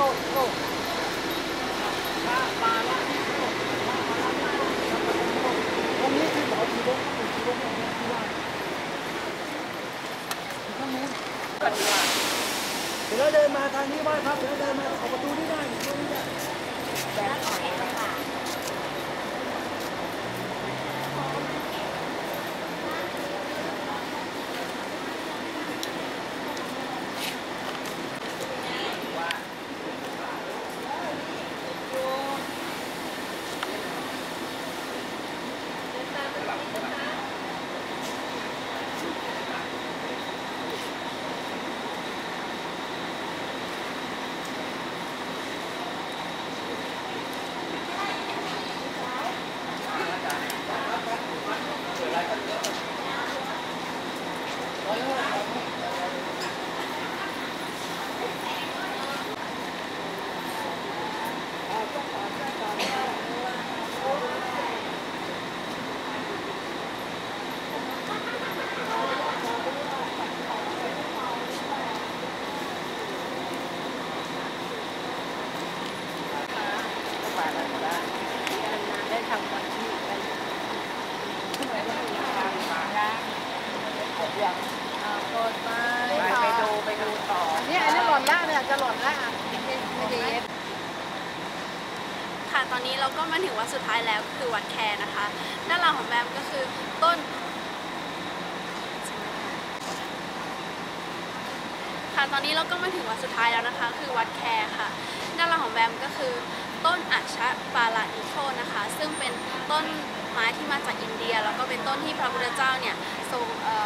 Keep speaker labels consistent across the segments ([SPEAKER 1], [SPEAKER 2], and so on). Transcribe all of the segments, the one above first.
[SPEAKER 1] เดี๋ยวเดินมาทางนี้ไหว้พระเดี๋ยวเดินมาออกประตูนี้ได้ประตูนี้ได้
[SPEAKER 2] ได้ทำวันที่ไปทำไมไม่มีทางมาได้อย่าง เอาโกดไปไปดูไปดูต่อ
[SPEAKER 3] เนี่ยอันนี้หล่นละเนี่ยจะหล่นละอะไม่ได้ไม่ได้เย็บ
[SPEAKER 4] ค่ะตอนนี้เราก็มาถึงวัดสุดท้ายแล้วก็คือวัดแคนะคะ ด้านหลังของแบมก็คือต้นค่ะตอนนี้เราก็มาถึงวัดสุดท้ายแล้วนะคะ คือวัดแคค่ะ ด้านหลังของแบมก็คือ ต้นอัชปาลาอิโชนะคะ ซึ่งเป็นต้นไม้ที่มาจากอินเดีย แล้วก็เป็นต้นที่พระพุทธเจ้าเนี่ยทรง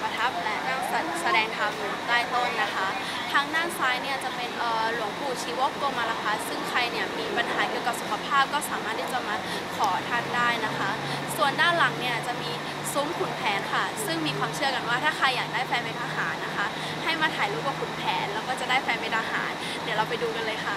[SPEAKER 4] ประทับและนั่งแสดงธรรมอยู่ใต้ต้นนะคะ ทางด้านซ้ายเนี่ยจะเป็นหลวงปู่ชีวกโกมาลพัสซึ่งใครเนี่ยมีปัญหาเกี่ยวกับสุขภาพก็สามารถที่จะมาขอท่านได้นะคะ ส่วนด้านหลังเนี่ยจะมีซุ้มขุนแผนค่ะ ซึ่งมีความเชื่อกันว่าถ้าใครอยากได้แฟนเป็นทหารนะคะ ให้มาถ่ายรูปกับขุนแผนแล้วก็จะได้แฟนเป็นทหาร เดี๋ยวเราไปดูกันเลยค่ะ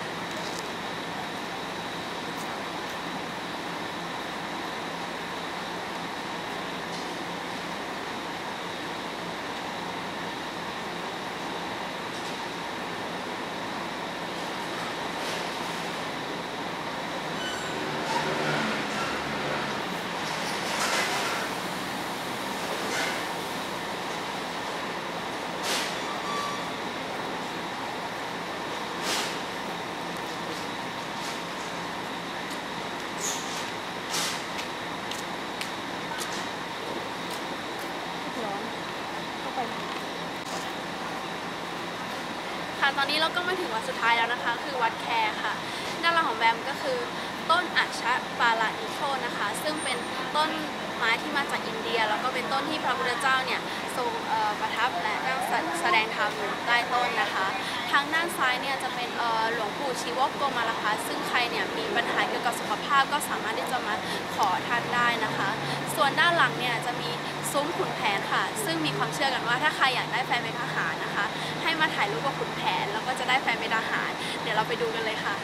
[SPEAKER 4] ตอนนี้เราก็มาถึงวัดสุดท้ายแล้วนะคะ คือวัดแคร์ค่ะ ด้านหลังของแบมก็คือ ต้นอัชชะปาลาอิโชนะคะ ซึ่งเป็นต้นไม้ที่มาจากอินเดีย แล้วก็เป็นต้นที่พระพุทธเจ้าเนี่ยทรงประทับและนั่งแสดงธรรมใต้ต้นนะคะ ทางด้านซ้ายเนี่ยจะเป็นหลวงปู่ชีวกโกมาลพัสซึ่งใครเนี่ยมีปัญหาเกี่ยวกับสุขภาพก็สามารถที่จะมาขอท่านได้นะคะส วนด้านหลังเนี่ยจะมีซุ้มขุนแผนค่ะ ซึ่งมีความเชื่อกันว่าถ้าใครอยากได้แฟนเป็นทหารนะคะ ให้มาถ่ายรูปกับขุนแผนแล้วก็จะได้แฟนเป็นทหาร เดี๋ยวเราไปดูกันเลยค่ะ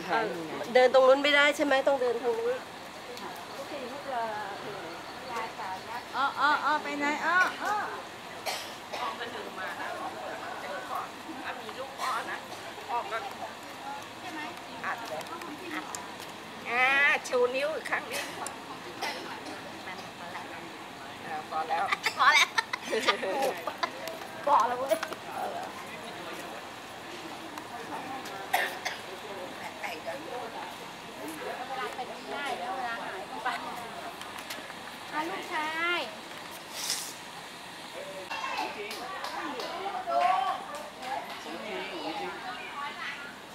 [SPEAKER 1] เเดิ
[SPEAKER 2] นตรงนู้นไม่ได้ใช่ไหมต้องเดินทางนู้น
[SPEAKER 3] อ๋ออ๋ออ๋อไปไหนอ๋ออ๋อ
[SPEAKER 2] มีลูกอ้อนะอ้อก็อัดเลยอัดอ่าชูนิ้วอีกครั้งนี้เออพอแล้ว
[SPEAKER 4] พอแล้ว
[SPEAKER 2] พอแล้วเว้ย
[SPEAKER 3] อะลูกชาย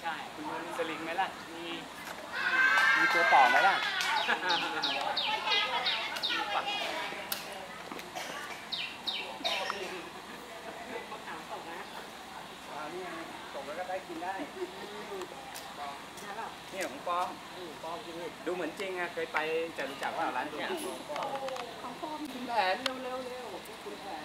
[SPEAKER 1] ใช่ คุณมีสลิงไหมล่ะ มี มีตัวต่อไหมล่ะอ่านี่ไงตกแล้วก็ได้กินได้ นี่ของปอมปอมกินนี่ดูเหมือนจริงอะเคยไปจะรู้จักว่าร้านดูของปอมกินแผนเร็วเร็วเร็วคุณแผน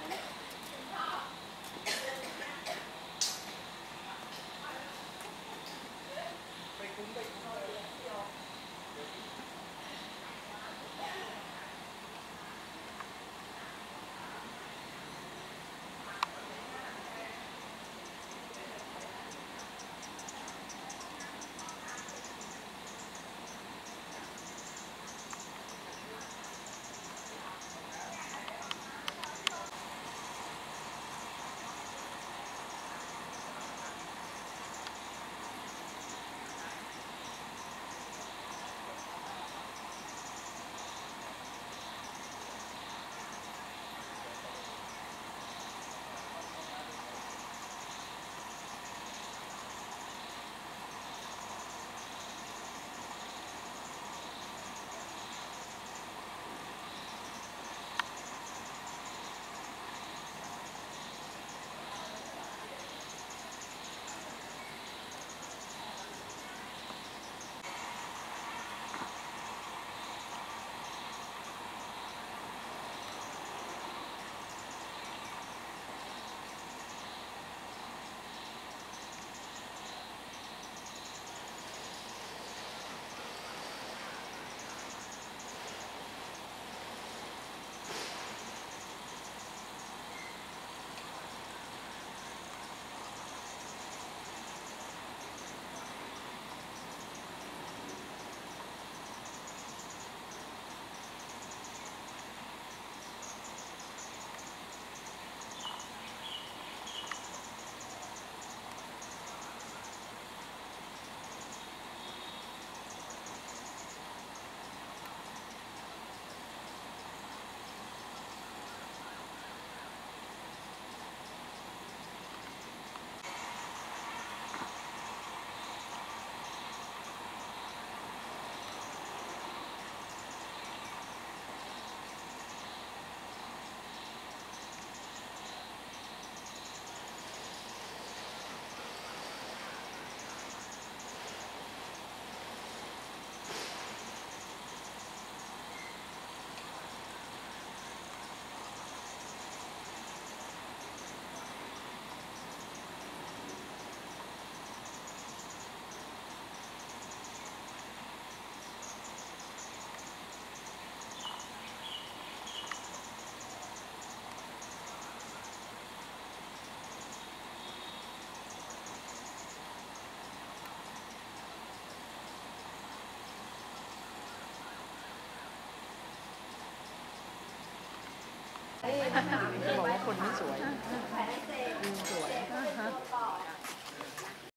[SPEAKER 1] บอกว่าคนไม่สวยสวย